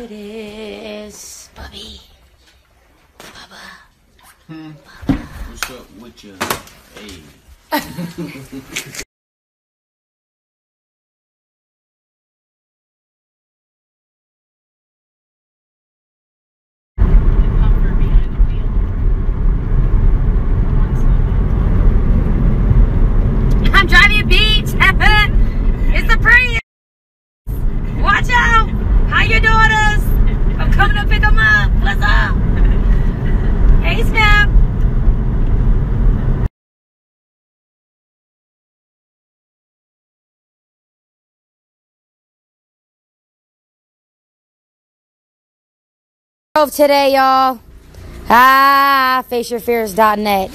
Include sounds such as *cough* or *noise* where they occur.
It is Bubby. Bubba. Hmm. What's up with you? Hey. *laughs* Today, y'all. Ah, faceyourfears.net.